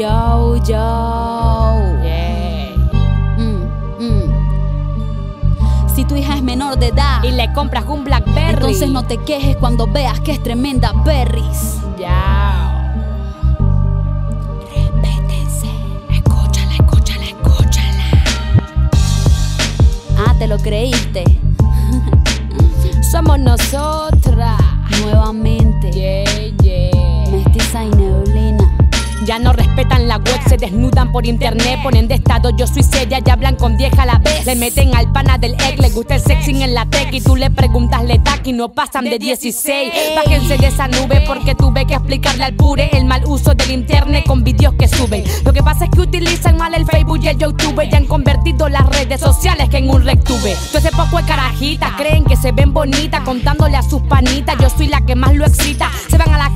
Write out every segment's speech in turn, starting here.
Yo, yo. Yeah. Mm, mm. Si tu hija es menor de edad, Y le compras un Blackberry. entonces no te quejes cuando veas que es tremenda berries. Ya. Respétense. Escúchala, escúchala, escúchala. Ah, te lo creíste. Somos nosotras. Nuevamente. La web, se desnudan por internet, ponen de estado yo soy seria y hablan con vieja a la vez. Le meten al pana del egg, le gusta el sexing en la tech y tú le preguntas le tac y no pasan de 16. Bájense de esa nube porque tuve que explicarle al pure el mal uso del internet con vídeos que suben. Lo que pasa es que utilizan mal el Facebook y el YouTube y han convertido las redes sociales que en un rectube. Ese poco de carajitas creen que se ven bonitas contándole a sus panitas. Yo soy la que más lo excita. Se van a la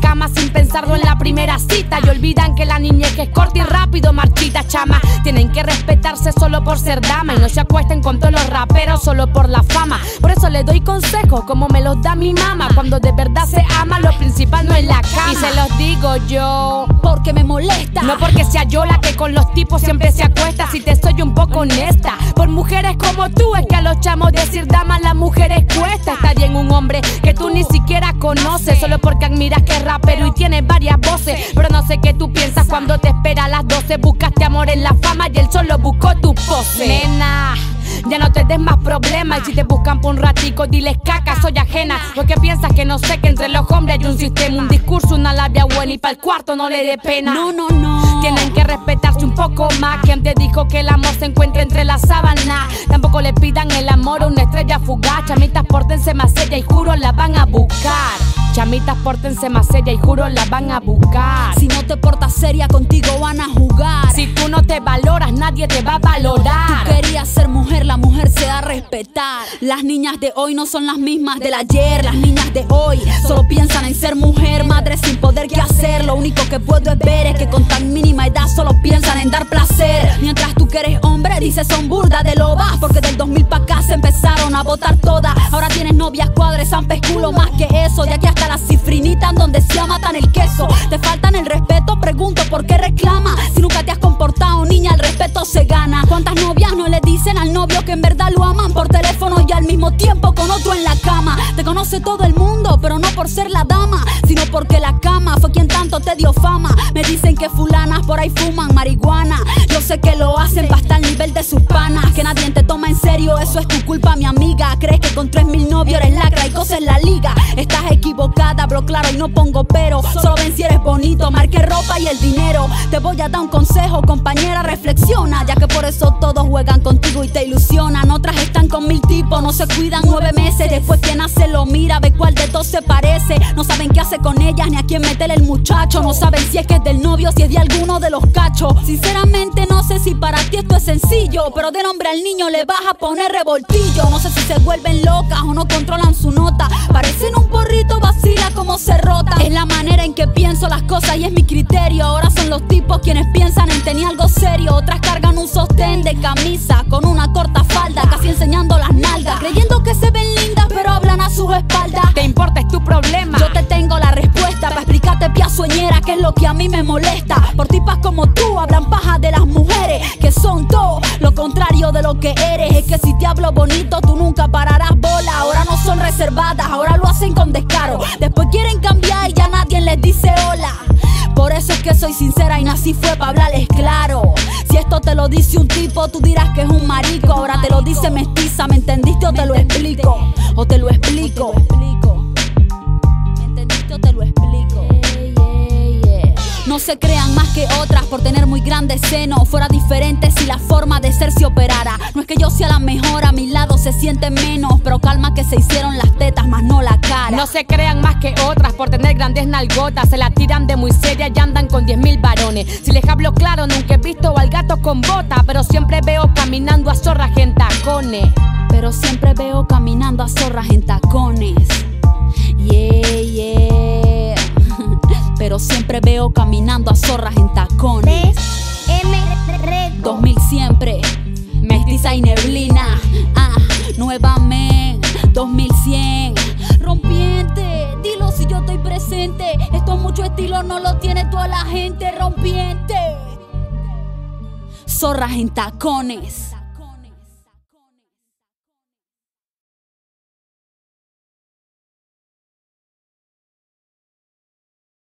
y olvidan que la niñez que es corta y rápido marchita chama. Tienen que respetarse solo por ser dama y no se acuesten con todos los raperos solo por la fama. Por eso le doy consejos como me los da mi mamá. Cuando de verdad se ama, lo principal no es la cama. Y se los digo yo. Porque me molesta. No porque sea yo la que con los tipos siempre se acuesta, si te soy un poco honesta. Mujeres como tú es que a los chamos decir damas las mujeres cuesta. Está bien un hombre que tú ni siquiera conoces, solo porque admiras que es rapero y tiene varias voces. Pero no sé qué tú piensas cuando te espera a las 12. Buscaste amor en la fama y él solo buscó tu pose. Nena. Ya no te des más problemas y si te buscan por un ratico, diles caca, soy ajena. Porque piensas que no sé que entre los hombres hay un sistema, un discurso, una labia buena y para el cuarto no le dé pena. No, no, no. Tienen que respetarse un poco más. Quien te dijo que el amor las sábanas. Tampoco le pidan el amor a una estrella fugaz. Chamitas, pórtense más seria y juro la van a buscar. Chamitas, pórtense más seria y juro la van a buscar. Si no te portas seria, contigo van a jugar. Si tú no te valoras, nadie te va a valorar. Tú querías ser mujer, la mujer se da a respetar. Las niñas de hoy no son las mismas del ayer. Las niñas de hoy solo piensan en ser mujer, madre sin poder qué hacer. Lo único que puedo es ver es que con tan mínima edad solo piensan en dar placer. Mientras tú que eres hombre dices son burda de lobas. Porque del 2000 pa' acá se empezaron a votar todas. Ahora tienes novias, cuadres, zampes, culo más que eso. De aquí hasta la cifrinita en donde se matan el queso. Te faltan el respeto, pregunto por qué reclama. Si nunca te has comportado, niña, el respeto se gana. ¿Cuántas novias en verdad lo aman por teléfono y al mismo tiempo con otro en la cama? Te conoce todo el mundo, pero no por ser la dama, sino porque la cama fue quien tanto te dio fama. Me dicen que fulanas por ahí fuman marihuana. Yo sé que lo hacen para estar al nivel de sus panas. Que nadie te toma eso es tu culpa, mi amiga. Crees que con tres mil novios eres lacra y cosas en la liga. Estás equivocada, bro, claro, y no pongo pero. Solo ven si eres bonito, marque ropa y el dinero. Te voy a dar un consejo, compañera, reflexiona. Ya que por eso todos juegan contigo y te ilusionan. Otras están con mil tipos, no se cuidan nueve meses. Después quien hace lo mira, ve cuál de todos se parece. No saben qué hace con ellas ni a quién meterle el muchacho. No saben si es que es del novio, si es de alguno de los cachos. Sinceramente, no sé si para ti esto es sencillo. Pero de nombre al niño le vas a poner revoltillo. No sé si se vuelven locas o no controlan su nota. Parecen un porrito, vacila como se rota. Es la manera en que pienso las cosas y es mi criterio. Ahora son los tipos quienes piensan en tener algo serio. Otras cargan un sostén de camisa con una corta falda, casi enseñando las nalgas. Creyendo que se ven lindas, pero hablan a sus espaldas. Te importa, es tu problema. Yo te tengo la respuesta para explicarte, pia sueñera, que es lo que a mí me molesta. Por tipas como tú hablan paja de las mujeres, son todo lo contrario de lo que eres. Es que si te hablo bonito, tú nunca pararás bola. Ahora no son reservadas, ahora lo hacen con descaro. Después quieren cambiar y ya nadie les dice hola. Por eso es que soy sincera y nací fue para hablarles claro. Si esto te lo dice un tipo, tú dirás que es un marico. Ahora te lo dice mestiza, ¿me entendiste o te lo explico? O te lo explico. No se crean más que otras por tener muy grandes senos. Fuera diferente si la forma de ser se operara. No es que yo sea la mejor, a mi lado se siente menos. Pero calma que se hicieron las tetas, más no la cara. No se crean más que otras por tener grandes nalgotas. Se la tiran de muy seria y andan con 10 mil varones. Si les hablo claro, nunca he visto al gato con bota. Pero siempre veo caminando a zorras en tacones. Pero siempre veo caminando a zorras en tacones. Yeah, yeah. Pero siempre veo caminando a zorras en tacones. 2000 siempre. Mestiza y neblina. Ah, nuevamente. 2100. Rompiente. Dilo si yo estoy presente. Esto mucho estilo no lo tiene toda la gente. Rompiente. zorras en tacones.